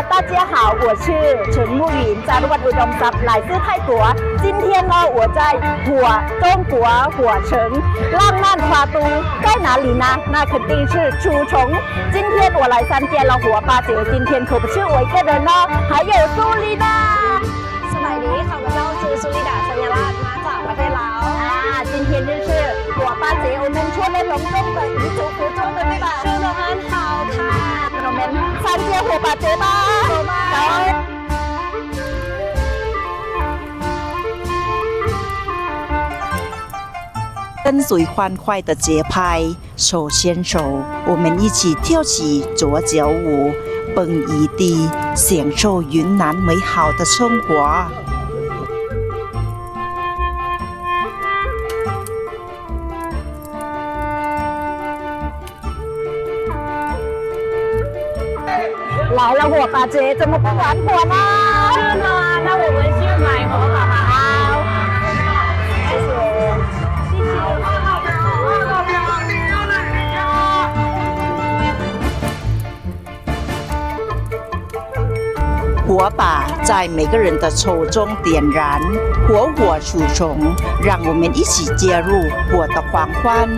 大家好，我是陈慕云，在วัดอุดมทรัพย์来自泰国。今天呢，我在火中国火城浪漫花都，在哪里呢？那肯定是楚虫。今天我来参加了火八节，今天可不是我一个人哦，还有苏丽娜。สบายดีข้าพเจ้าชื่อสุริดาสัญลักษณ์มาจากประเทศลาว 啊，今天就是火八节，我们穿了隆重的彝族服装，对 们参加火把节吧。走。跟随欢快的节拍，手牵手，我们一起跳起左脚舞，蹦一地，享受云南美好的生活。来了火把节，怎么不玩火呢？是吗？那我们去买火把吧。好，谢谢。火把在每个人的手中点燃，火火鼠虫，让我们一起加入火的狂欢。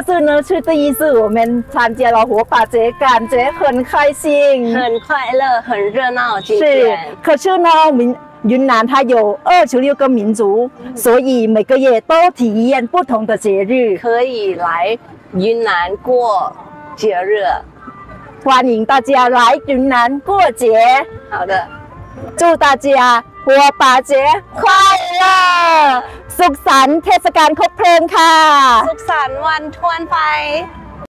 这次呢是第一次我们参加了火把节，感觉很开心。很快乐，很热闹，今是，可是呢，云云南它有二十六个民族，所以每个月都体验不同的节日。可以来云南过节日。欢迎大家来云南过节，好的，祝大家火把节快乐， สุขสันต์เทศกาลครบเพลิงค่ะ สุขสันต์วันทวนไฟ